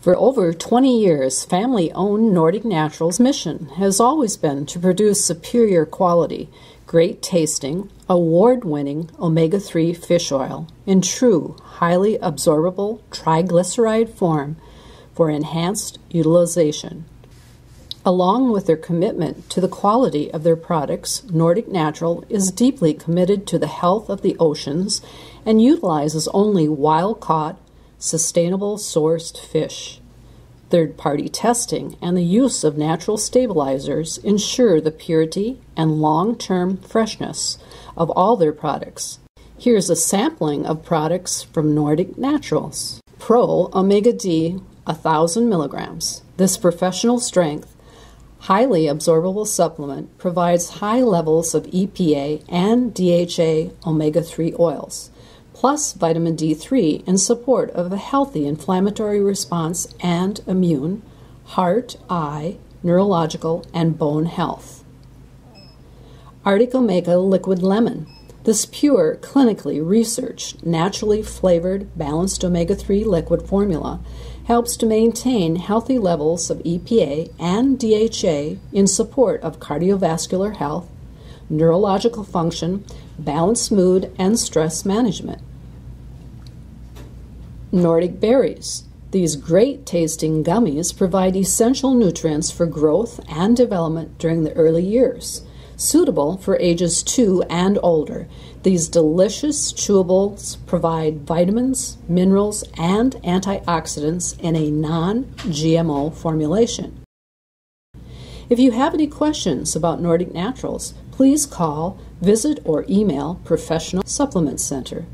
For over 20 years, family owned Nordic Naturals' mission has always been to produce superior quality, great tasting, award winning omega 3 fish oil in true, highly absorbable triglyceride form for enhanced utilization. Along with their commitment to the quality of their products, Nordic Natural is deeply committed to the health of the oceans and utilizes only wild caught, sustainable sourced fish. Third party testing and the use of natural stabilizers ensure the purity and long term freshness of all their products. Here's a sampling of products from Nordic Naturals Pro Omega D 1000 milligrams. This professional strength, highly absorbable supplement provides high levels of EPA and DHA omega 3 oils plus vitamin D3 in support of a healthy inflammatory response and immune, heart, eye, neurological, and bone health. Arctic Omega Liquid Lemon. This pure, clinically researched, naturally flavored, balanced omega 3 liquid formula helps to maintain healthy levels of EPA and DHA in support of cardiovascular health, neurological function, balanced mood, and stress management. Nordic berries. These great tasting gummies provide essential nutrients for growth and development during the early years. Suitable for ages 2 and older, these delicious chewables provide vitamins, minerals, and antioxidants in a non GMO formulation. If you have any questions about Nordic Naturals, please call, visit, or email Professional Supplement Center